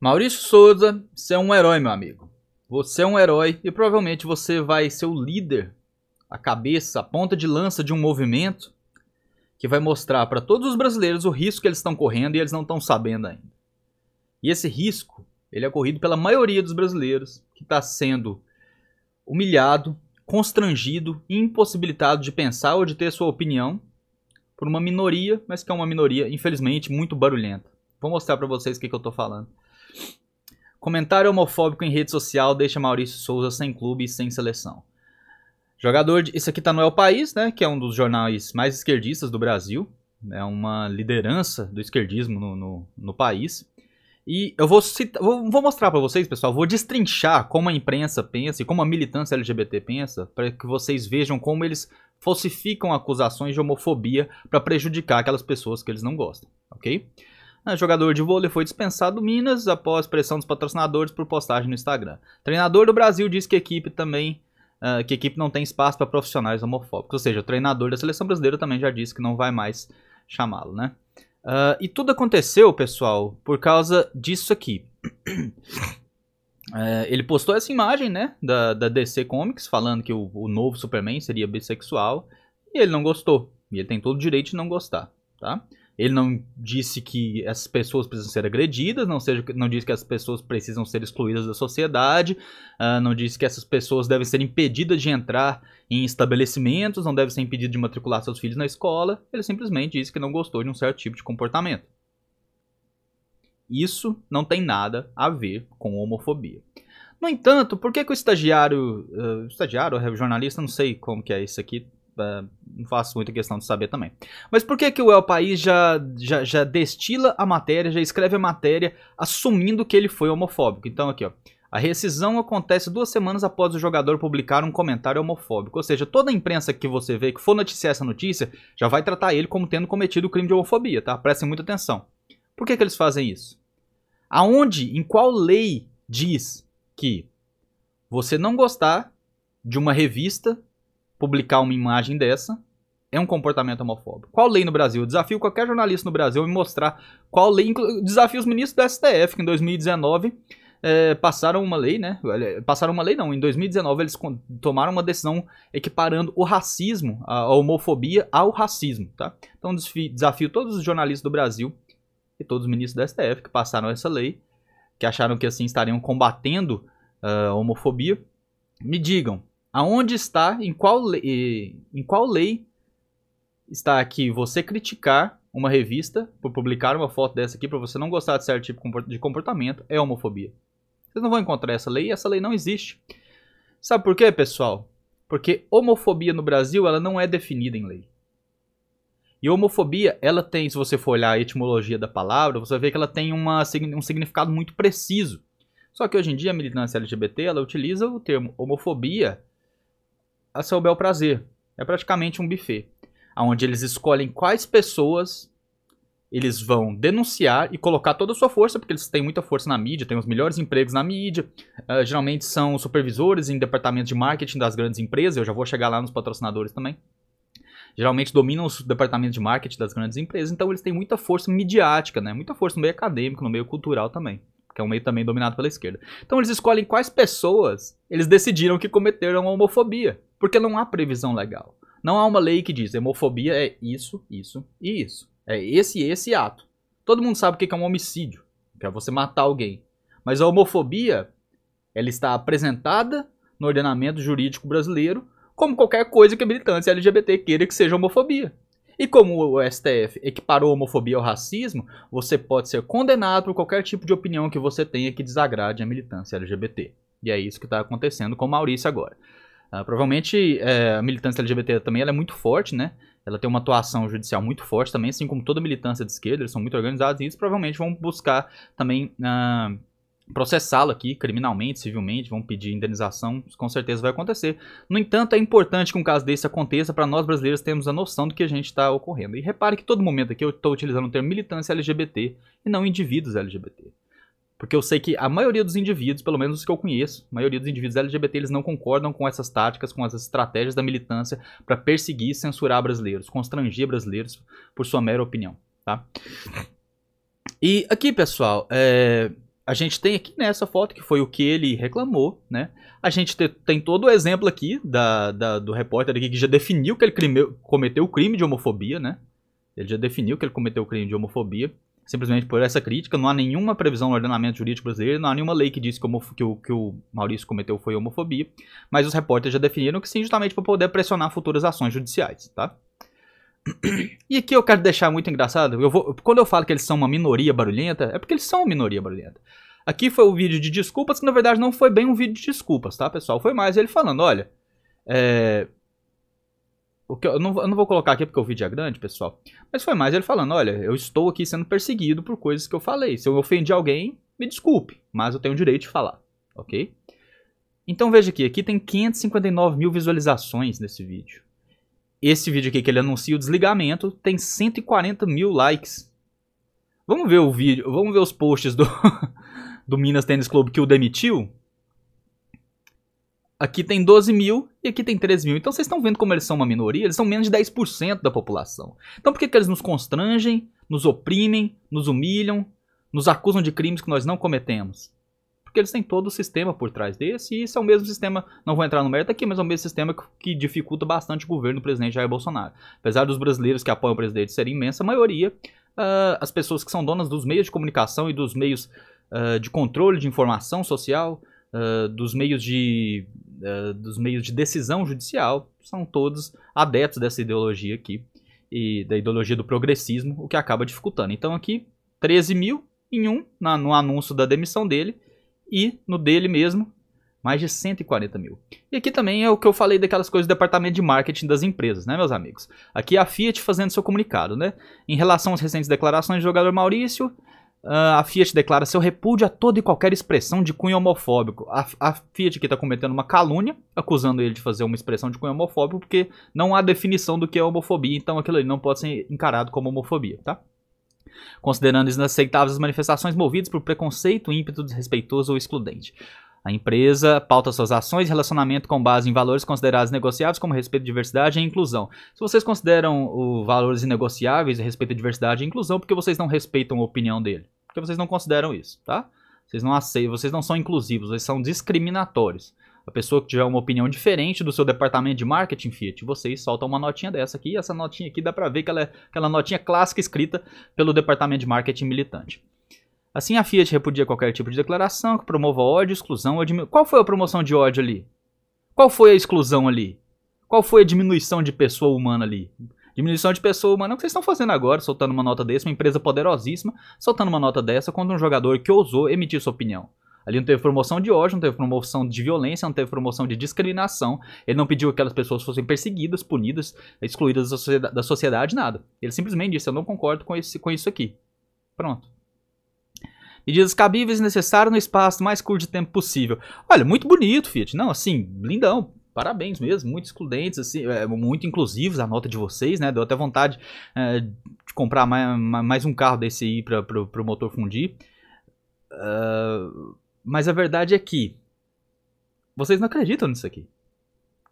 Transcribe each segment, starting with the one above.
Maurício Souza, você é um herói, meu amigo. Você é um herói e provavelmente você vai ser o líder, a cabeça, a ponta de lança de um movimento que vai mostrar para todos os brasileiros o risco que eles estão correndo e eles não estão sabendo ainda. E esse risco, ele é corrido pela maioria dos brasileiros que está sendo humilhado, constrangido impossibilitado de pensar ou de ter sua opinião por uma minoria, mas que é uma minoria, infelizmente, muito barulhenta. Vou mostrar para vocês o que, que eu estou falando. Comentário homofóbico em rede social deixa Maurício Souza sem clube e sem seleção. Jogador de. Isso aqui tá no El País, né? Que é um dos jornais mais esquerdistas do Brasil. É uma liderança do esquerdismo no, no, no país. E eu vou, citar, vou, vou mostrar para vocês, pessoal. Vou destrinchar como a imprensa pensa e como a militância LGBT pensa, para que vocês vejam como eles falsificam acusações de homofobia para prejudicar aquelas pessoas que eles não gostam, ok? O jogador de vôlei foi dispensado do Minas após pressão dos patrocinadores por postagem no Instagram. treinador do Brasil diz que a equipe também uh, que equipe não tem espaço para profissionais homofóbicos. Ou seja, o treinador da seleção brasileira também já disse que não vai mais chamá-lo, né? Uh, e tudo aconteceu, pessoal, por causa disso aqui. É, ele postou essa imagem, né, da, da DC Comics, falando que o, o, novo Superman seria bissexual, e ele não gostou. E ele tem todo o direito de não gostar, tá? Ele não disse que as pessoas precisam ser agredidas, não, seja, não disse que as pessoas precisam ser excluídas da sociedade, uh, não disse que essas pessoas devem ser impedidas de entrar em estabelecimentos, não devem ser impedidas de matricular seus filhos na escola. Ele simplesmente disse que não gostou de um certo tipo de comportamento. Isso não tem nada a ver com homofobia. No entanto, por que, que o estagiário, uh, estagiário ou jornalista, não sei como que é isso aqui, uh, não faço muita questão de saber também. Mas por que, que o El País já, já, já destila a matéria, já escreve a matéria assumindo que ele foi homofóbico? Então aqui, ó. A rescisão acontece duas semanas após o jogador publicar um comentário homofóbico. Ou seja, toda a imprensa que você vê que for noticiar essa notícia já vai tratar ele como tendo cometido o crime de homofobia, tá? Prestem muita atenção. Por que, que eles fazem isso? Aonde, em qual lei diz que você não gostar de uma revista publicar uma imagem dessa é um comportamento homofóbico. Qual lei no Brasil? Eu desafio qualquer jornalista no Brasil me mostrar qual lei. Desafio os ministros do STF, que em 2019 é, passaram uma lei, né? Passaram uma lei, não. Em 2019 eles tomaram uma decisão equiparando o racismo, a homofobia, ao racismo, tá? Então desafio todos os jornalistas do Brasil e todos os ministros do STF que passaram essa lei, que acharam que assim estariam combatendo uh, a homofobia, me digam aonde está, em qual, lei, em qual lei está aqui você criticar uma revista por publicar uma foto dessa aqui para você não gostar de certo tipo de comportamento é homofobia. Vocês não vão encontrar essa lei e essa lei não existe. Sabe por quê, pessoal? Porque homofobia no Brasil ela não é definida em lei. E homofobia, ela tem, se você for olhar a etimologia da palavra, você vai ver que ela tem uma, um significado muito preciso. Só que hoje em dia a militância LGBT ela utiliza o termo homofobia a seu bel prazer. É praticamente um buffet, onde eles escolhem quais pessoas eles vão denunciar e colocar toda a sua força, porque eles têm muita força na mídia, têm os melhores empregos na mídia. Uh, geralmente são supervisores em departamentos de marketing das grandes empresas, eu já vou chegar lá nos patrocinadores também geralmente dominam os departamentos de marketing das grandes empresas, então eles têm muita força midiática, né? Muita força no meio acadêmico, no meio cultural também, que é um meio também dominado pela esquerda. Então eles escolhem quais pessoas eles decidiram que cometeram a homofobia, porque não há previsão legal. Não há uma lei que diz homofobia é isso, isso e isso. É esse e esse ato. Todo mundo sabe o que é um homicídio, que é você matar alguém. Mas a homofobia, ela está apresentada no ordenamento jurídico brasileiro como qualquer coisa que a militância LGBT queira que seja homofobia. E como o STF equiparou a homofobia ao racismo, você pode ser condenado por qualquer tipo de opinião que você tenha que desagrade a militância LGBT. E é isso que está acontecendo com o Maurício agora. Uh, provavelmente é, a militância LGBT também é muito forte, né? Ela tem uma atuação judicial muito forte também, assim como toda militância de esquerda, eles são muito organizados e eles provavelmente vão buscar também uh, processá-lo aqui criminalmente, civilmente, vão pedir indenização, com certeza vai acontecer. No entanto, é importante que um caso desse aconteça para nós brasileiros termos a noção do que a gente está ocorrendo. E repare que todo momento aqui eu estou utilizando o termo militância LGBT e não indivíduos LGBT. Porque eu sei que a maioria dos indivíduos, pelo menos os que eu conheço, a maioria dos indivíduos LGBT, eles não concordam com essas táticas, com essas estratégias da militância para perseguir e censurar brasileiros, constranger brasileiros por sua mera opinião, tá? E aqui, pessoal, é, a gente tem aqui nessa foto, que foi o que ele reclamou, né? A gente te, tem todo o exemplo aqui da, da, do repórter aqui que já definiu que ele crime, cometeu o crime de homofobia, né? Ele já definiu que ele cometeu o crime de homofobia, simplesmente por essa crítica. Não há nenhuma previsão no ordenamento jurídico brasileiro, não há nenhuma lei que diz que, o, que o, que o Maurício cometeu foi homofobia, mas os repórteres já definiram que sim, justamente para poder pressionar futuras ações judiciais, tá? E aqui eu quero deixar muito engraçado, eu vou, quando eu falo que eles são uma minoria barulhenta, é porque eles são uma minoria barulhenta. Aqui foi o vídeo de desculpas, que na verdade não foi bem um vídeo de desculpas, tá, pessoal? Foi mais ele falando, olha, é... O que eu, não, eu não vou colocar aqui porque o vídeo é grande, pessoal. Mas foi mais ele falando, olha, eu estou aqui sendo perseguido por coisas que eu falei. Se eu ofendi alguém, me desculpe, mas eu tenho o direito de falar, ok? Então veja aqui, aqui tem 559 mil visualizações nesse vídeo. Esse vídeo aqui que ele anuncia o desligamento tem 140 mil likes. Vamos ver o vídeo, vamos ver os posts do, do Minas Tênis Clube que o demitiu. Aqui tem 12 mil e aqui tem 13 mil. Então vocês estão vendo como eles são uma minoria? Eles são menos de 10% da população. Então por que, que eles nos constrangem, nos oprimem, nos humilham, nos acusam de crimes que nós não cometemos? porque eles têm todo o sistema por trás desse, e isso é o mesmo sistema, não vou entrar no mérito aqui, mas é o mesmo sistema que dificulta bastante o governo do presidente Jair Bolsonaro. Apesar dos brasileiros que apoiam o presidente serem imensa maioria, uh, as pessoas que são donas dos meios de comunicação e dos meios uh, de controle de informação social, uh, dos meios de dos meios de decisão judicial, são todos adeptos dessa ideologia aqui, e da ideologia do progressismo, o que acaba dificultando. Então aqui, 13 mil em um, na, no anúncio da demissão dele, e no dele mesmo, mais de 140 mil. E aqui também é o que eu falei daquelas coisas do departamento de marketing das empresas, né, meus amigos? Aqui é a Fiat fazendo seu comunicado, né? Em relação às recentes declarações do jogador Maurício, Uh, a Fiat declara seu repúdio a toda e qualquer expressão de cunho homofóbico. A, a Fiat aqui está cometendo uma calúnia, acusando ele de fazer uma expressão de cunho homofóbico, porque não há definição do que é homofobia, então aquilo ali não pode ser encarado como homofobia, tá? considerando inaceitáveis as manifestações movidas por preconceito, ímpeto desrespeitoso ou excludente. A empresa pauta suas ações e relacionamento com base em valores considerados negociáveis como respeito, diversidade e inclusão. Se vocês consideram o valores inegociáveis, respeito, diversidade e inclusão, porque vocês não respeitam a opinião dele? Porque vocês não consideram isso, tá? Vocês não aceitam, vocês não são inclusivos, vocês são discriminatórios. A pessoa que tiver uma opinião diferente do seu departamento de marketing Fiat, vocês soltam uma notinha dessa aqui. E essa notinha aqui dá pra ver que ela é aquela notinha clássica escrita pelo departamento de marketing militante. Assim, a Fiat repudia qualquer tipo de declaração que promova ódio, exclusão ou diminuição. Qual foi a promoção de ódio ali? Qual foi a exclusão ali? Qual foi a diminuição de pessoa humana ali? Diminuição de pessoa humana é o que vocês estão fazendo agora, soltando uma nota dessa, uma empresa poderosíssima, soltando uma nota dessa contra um jogador que ousou emitir sua opinião. Ali não teve promoção de ódio, não teve promoção de violência, não teve promoção de discriminação. Ele não pediu que aquelas pessoas fossem perseguidas, punidas, excluídas da sociedade, da sociedade nada. Ele simplesmente disse: Eu não concordo com, esse, com isso aqui. Pronto. Medidas cabíveis e necessárias no espaço mais curto de tempo possível. Olha, muito bonito, Fiat. Não, assim, lindão. Parabéns mesmo, muito excludentes, assim, é, muito inclusivos a nota de vocês, né? Deu até vontade é, de comprar mais, mais um carro desse aí para o motor fundir. Uh, mas a verdade é que vocês não acreditam nisso aqui.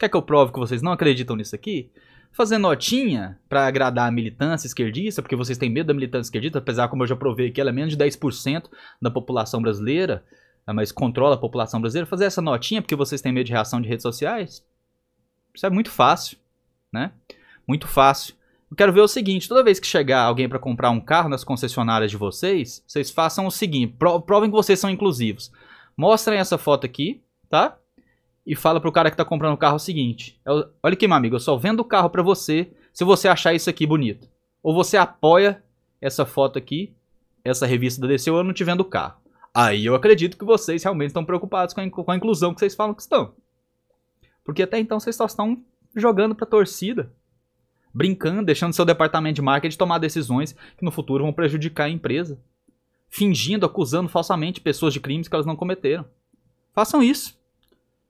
Quer que eu prove que vocês não acreditam nisso aqui? Fazer notinha para agradar a militância esquerdista, porque vocês têm medo da militância esquerdista, apesar como eu já provei que ela é menos de 10% da população brasileira, mas controla a população brasileira, fazer essa notinha porque vocês têm medo de reação de redes sociais? Isso é muito fácil, né? Muito fácil. Eu quero ver o seguinte, toda vez que chegar alguém para comprar um carro nas concessionárias de vocês, vocês façam o seguinte, provem que vocês são inclusivos. Mostrem essa foto aqui, tá? E fala pro cara que tá comprando o carro o seguinte: olha aqui, meu amigo, eu só vendo o carro para você se você achar isso aqui bonito. Ou você apoia essa foto aqui, essa revista da DC, ou eu não te vendo o carro. Aí eu acredito que vocês realmente estão preocupados com a, com a inclusão que vocês falam que estão. Porque até então vocês só estão jogando pra torcida, brincando, deixando seu departamento de marketing tomar decisões que no futuro vão prejudicar a empresa fingindo, acusando falsamente pessoas de crimes que elas não cometeram. Façam isso.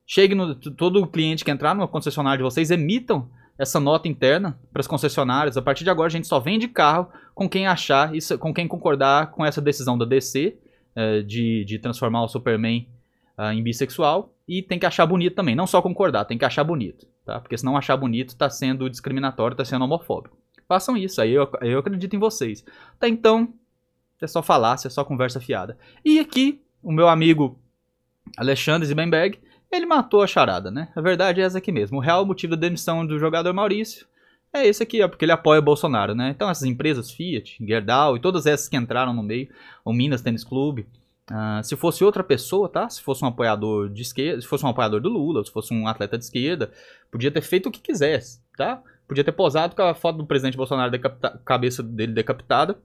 Chegue no todo cliente que entrar no concessionário de vocês, emitam essa nota interna para as concessionárias. A partir de agora a gente só vende carro com quem achar, isso, com quem concordar com essa decisão da DC eh, de, de transformar o Superman uh, em bissexual e tem que achar bonito também, não só concordar, tem que achar bonito, tá? Porque se não achar bonito está sendo discriminatório, está sendo homofóbico. Façam isso, aí eu, eu acredito em vocês. Até então, é só falácia, é só conversa fiada. E aqui, o meu amigo Alexandre Zibenberg, ele matou a charada, né? A verdade é essa aqui mesmo. O real motivo da demissão do jogador Maurício é esse aqui, ó, porque ele apoia o Bolsonaro, né? Então essas empresas, Fiat, Gerdau e todas essas que entraram no meio, o Minas Tênis Clube, uh, se fosse outra pessoa, tá? Se fosse um apoiador de esquerda, se fosse um apoiador do Lula, se fosse um atleta de esquerda, podia ter feito o que quisesse, tá? Podia ter posado com a foto do presidente Bolsonaro, decapita cabeça dele decapitada,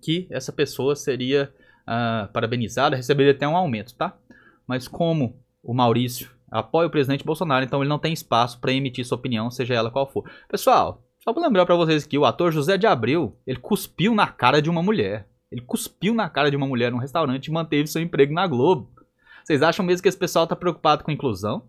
que essa pessoa seria uh, parabenizada, receberia até um aumento, tá? Mas como o Maurício apoia o presidente Bolsonaro, então ele não tem espaço para emitir sua opinião, seja ela qual for. Pessoal, só para lembrar para vocês que o ator José de Abreu, ele cuspiu na cara de uma mulher. Ele cuspiu na cara de uma mulher num restaurante e manteve seu emprego na Globo. Vocês acham mesmo que esse pessoal tá preocupado com inclusão?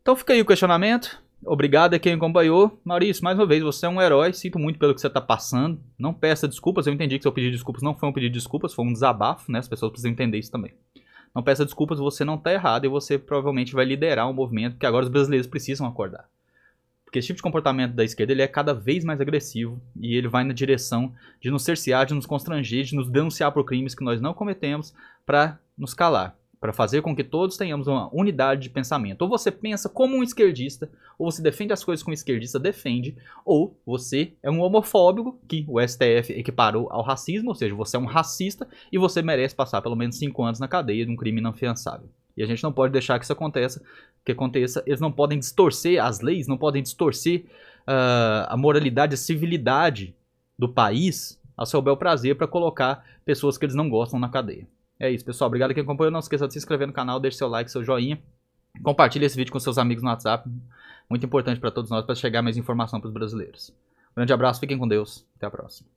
Então fica aí o questionamento. Obrigado a quem acompanhou. Maurício, mais uma vez, você é um herói. Sinto muito pelo que você está passando. Não peça desculpas. Eu entendi que seu pedido de desculpas não foi um pedido de desculpas, foi um desabafo, né? As pessoas precisam entender isso também. Não peça desculpas, você não está errado e você provavelmente vai liderar um movimento que agora os brasileiros precisam acordar. Porque esse tipo de comportamento da esquerda ele é cada vez mais agressivo e ele vai na direção de nos cercear, de nos constranger, de nos denunciar por crimes que nós não cometemos para nos calar para fazer com que todos tenhamos uma unidade de pensamento. Ou você pensa como um esquerdista, ou você defende as coisas como um esquerdista defende, ou você é um homofóbico, que o STF equiparou ao racismo, ou seja, você é um racista e você merece passar pelo menos 5 anos na cadeia de um crime inafiançável. E a gente não pode deixar que isso aconteça, que aconteça. Eles não podem distorcer as leis, não podem distorcer uh, a moralidade, a civilidade do país ao seu bel prazer para colocar pessoas que eles não gostam na cadeia. É isso, pessoal. Obrigado quem acompanhou. Não esqueça de se inscrever no canal, deixe seu like, seu joinha. Compartilhe esse vídeo com seus amigos no WhatsApp. Muito importante para todos nós para chegar mais informação para os brasileiros. Grande abraço, fiquem com Deus. Até a próxima.